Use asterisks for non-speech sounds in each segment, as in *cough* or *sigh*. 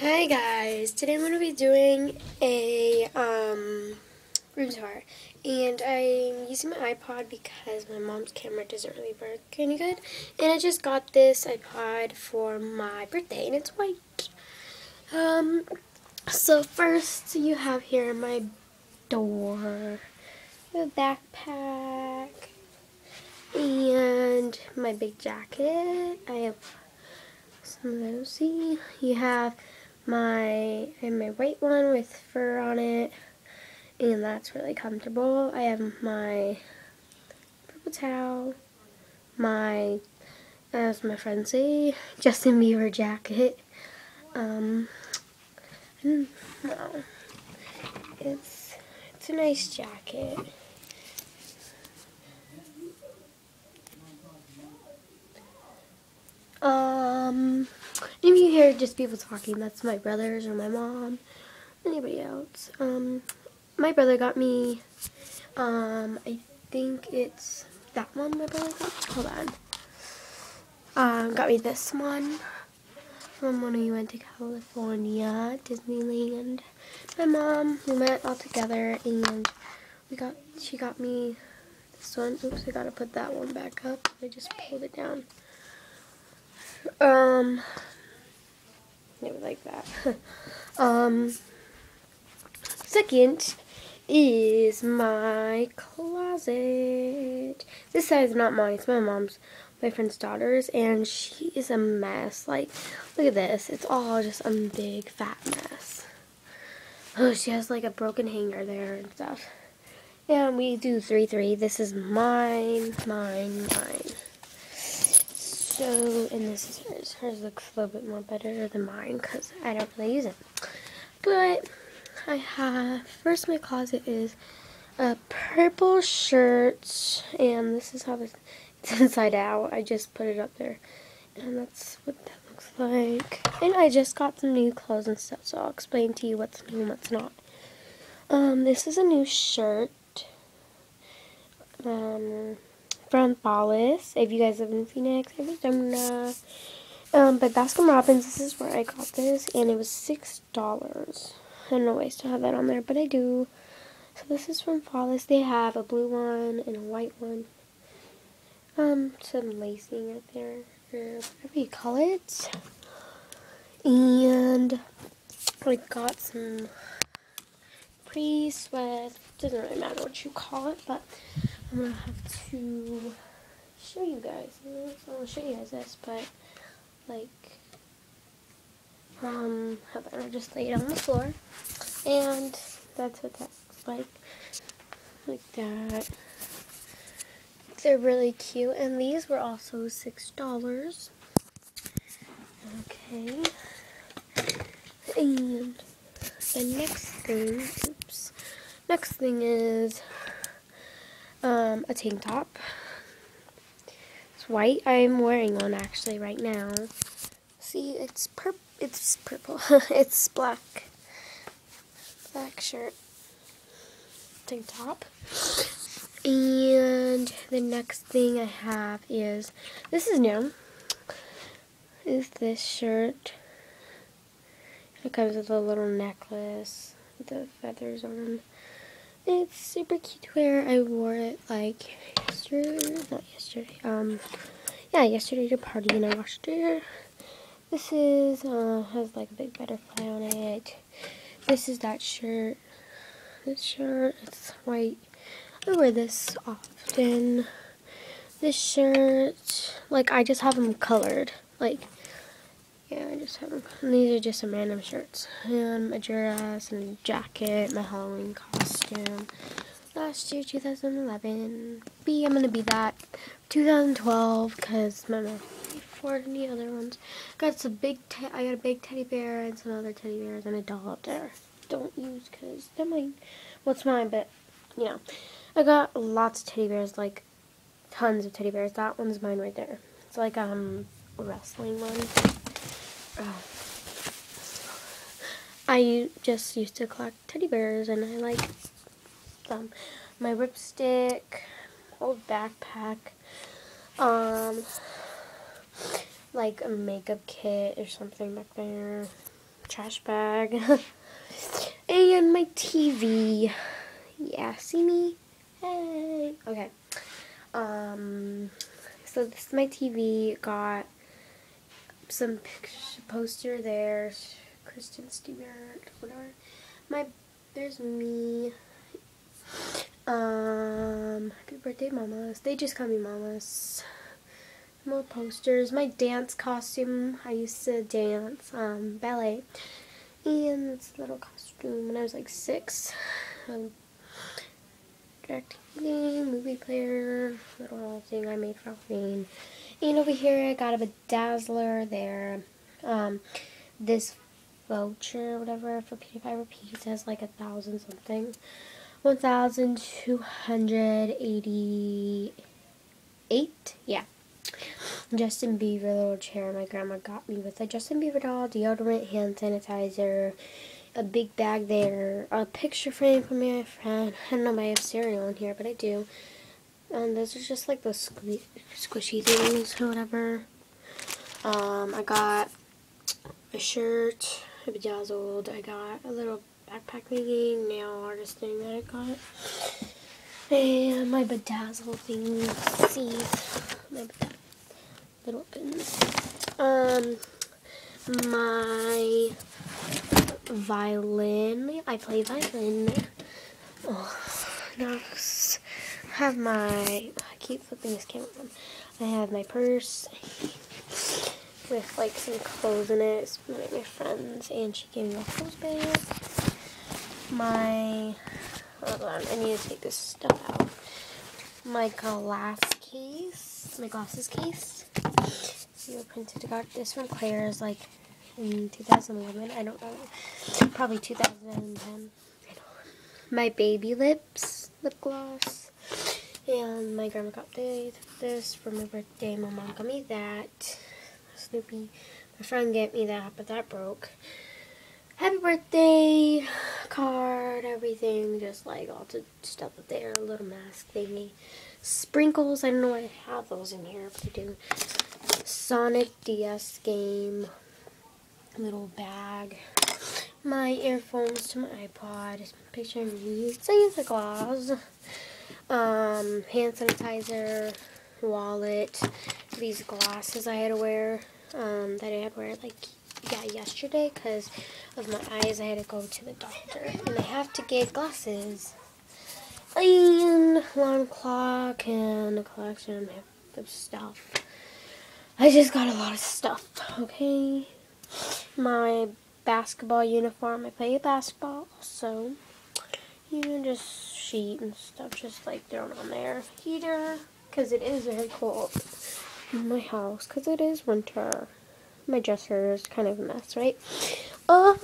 Hi guys, today I'm going to be doing a um, room tour and I'm using my iPod because my mom's camera doesn't really work any good and I just got this iPod for my birthday and it's white. Um, so first you have here my door, a backpack, and my big jacket. I have some of those. You have my and my white one with fur on it, and that's really comfortable. I have my purple towel, my as my friends say, *laughs* Justin Bieber jacket. Um, no, it's it's a nice jacket. Um, if you hear just people talking, that's my brothers or my mom, anybody else. Um, my brother got me, um, I think it's that one my brother got. Hold on. Um, got me this one from when we went to California, Disneyland. My mom, we went all together and we got, she got me this one. Oops, I gotta put that one back up. I just pulled it down. Um, never like that. *laughs* um, second is my closet. This side is not mine. It's my mom's my friend's daughter's, and she is a mess. Like, look at this. It's all just a big fat mess. *sighs* Oh, she has like a broken hanger there and stuff. And we do 3-3. This is mine, mine, mine. So, and this is hers. Hers looks a little bit more better than mine because I don't really use it. But I have, first my closet is a purple shirt, and this is how this, *laughs* it's inside out. I just put it up there, and that's what that looks like. And I just got some new clothes and stuff, so I'll explain to you what's new and what's not. Um, this is a new shirt. Um, from Fallas. If you guys live in Phoenix, know. Um, but Baskin Robbins, this is where I got this, and it was $6. I don't know why I still have that on there, but I do. So this is from Fallas. They have a blue one and a white one. Um, some lacing right there, or whatever you call it. And I got some pre-sweat. Doesn't really matter what you call it, but I'm gonna have to show you guys. I'll show you guys this, but like, um, I'll just lay it on the floor, and that's what that looks like, like that. They're really cute, and these were also six dollars. Okay, and the next thing, oops, next thing is um, a tank top. It's white. I'm wearing one actually right now. See, it's pur it's purple. *laughs* it's black. Black shirt. Tank top. And the next thing I have is, this is new, is this shirt. It comes with a little necklace with the feathers on. It's super cute to wear. I wore it like yesterday, not yesterday, um, yeah, yesterday to party and I washed it. This is, uh, has like a big butterfly on it. This is that shirt. This shirt, it's white. I wear this often. This shirt, like I just have them colored. Like, yeah, I just have them. These are just some random shirts. And my dress and jacket, my Halloween costume. Last year, 2011. B, I'm going to be that. 2012, because I'm not afford any other ones. Got some big, I got a big teddy bear and some other teddy bears and a doll up there. Don't use, because they're mine. What's mine, but, you know. I got lots of teddy bears, like, tons of teddy bears. That one's mine right there. It's like, um, a wrestling one. I just used to collect teddy bears and I like them. My ripstick, old backpack, um, like a makeup kit or something back there. trash bag. *laughs* and my TV. Yeah, see me? Hey. Okay. Um, so this is my TV. Got some poster there. Kristen Stewart, whatever. My, there's me. Um, happy birthday, mamas. They just call me mamas. More posters. My dance costume. I used to dance um, ballet. And this little costume when I was like six. Um, movie player, little thing I made for Halloween. And over here I got a bedazzler there. Um, this voucher, whatever, for P5 repeats has like a thousand something. 1,288. Yeah. Justin Bieber little chair my grandma got me with a Justin Bieber doll, deodorant, hand sanitizer, a big bag there, a picture frame for my friend. I don't know if I have cereal in here, but I do. And those are just like the squishy things or whatever. Um, I got a shirt, a bedazzled. I got a little backpack thingy, nail artist thing that I got. And my bedazzled thing. See, my little pins. Um, my violin. I play violin. Oh, *sighs* now have my. I keep flipping this camera. On. I have my purse with like some clothes in it. It's one of my friends, and she gave me a clothes bag. My hold on, I need to take this stuff out. My glass case, my glasses case. I printed. I got this from Claire's like in 2011. I don't know, probably 2010. My baby lips lip gloss. And my grandma got this for my birthday. My mom got me that. Snoopy. My friend gave me that, but that broke. Happy birthday card, everything, just like all the stuff up there, little mask thingy. Sprinkles, I don't know why I have those in here, but I do. Sonic DS game, little bag. My earphones to my iPod, picture of me, Santa Claus, um, hand sanitizer, wallet, these glasses I had to wear, um, that I had to wear like yeah yesterday because of my eyes. I had to go to the doctor and I have to get glasses and alarm clock and a collection of stuff. I just got a lot of stuff. Okay, my basketball uniform. I play basketball, so you know just sheet and stuff just like thrown on there. Heater because it is very cold in my house because it is winter. My dresser is kind of a mess, right? Um,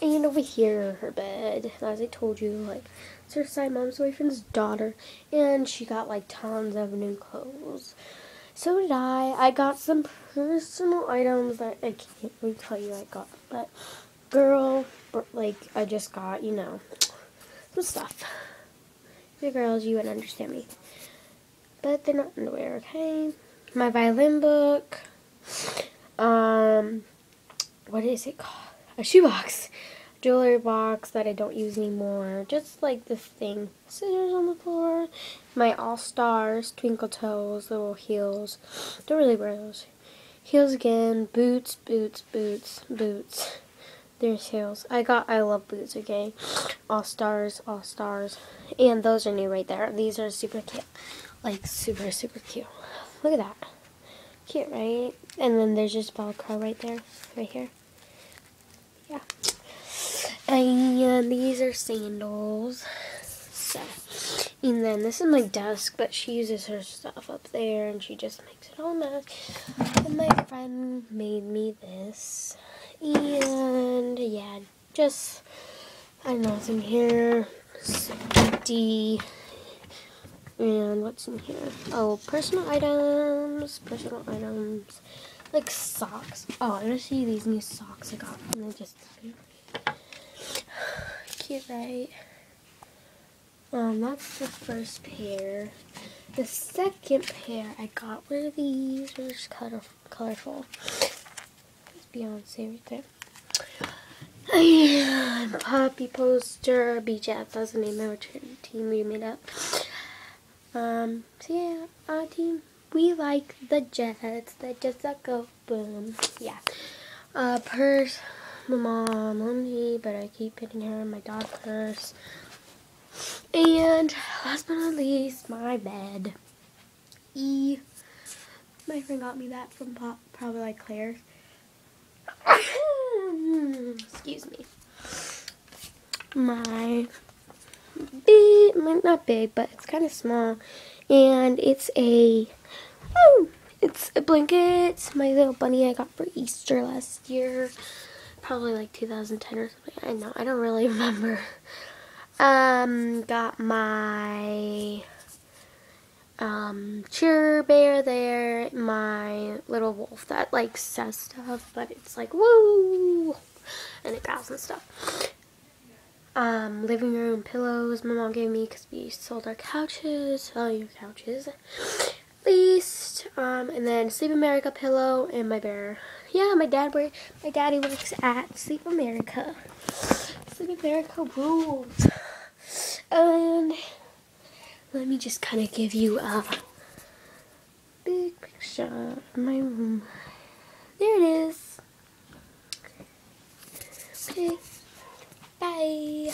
and over here, her bed, as I told you, like, it's her side mom's boyfriend's daughter, and she got, like, tons of new clothes. So did I. I got some personal items that I can't really tell you I got, but, girl, like, I just got, you know, some stuff. The girls, you would understand me. But they're not underwear, okay? My violin book. Um, what is it called? A shoebox. Jewelry box that I don't use anymore. Just like this thing. Scissors on the floor. My All Stars Twinkle Toes little heels. Don't really wear those. Heels again. Boots, boots, boots, boots. There's heels. I got I love boots, okay? All Stars, All Stars. And those are new right there. These are super cute. Like super, super cute. Look at that. Cute, right? And then there's just Velcro right there, right here. Yeah. And these are sandals. So, and then this is my desk, but she uses her stuff up there and she just makes it all mess. And my friend made me this. And yeah, just, I don't know what's in here. empty. And what's in here? Oh, personal items. Personal items. Like socks. Oh, I want to see these new socks I got. And they just cute, right? Um, that's the first pair. The second pair I got were these. Just color colorful. Beyonce right there. *sighs* And puppy poster, BJF, that's the name of our team we made up. Um, so yeah, our team, we like the Jets, the Jets that go boom. Yeah. Uh, purse, my mom, only, but I keep hitting her, in my dog purse. And last but not least, my bed. E. My friend got me that from Pop, probably like Claire. Excuse me. My big, not big, but it's kind of small, and it's a, oh, it's a blanket. My little bunny I got for Easter last year, probably like 2010 or something. I know, I don't really *laughs* remember. Um, got my um, cheer bear there, my little wolf that like says stuff, but it's like woo, and it growls and stuff. Um, living room pillows my mom gave me because we sold our couches, sell your couches, least, um, and then Sleep America pillow and my bear. Yeah, my dad work, my daddy works at Sleep America. Sleep America rules. And let me just kind of give you a big picture of my room. There it is next. Bye.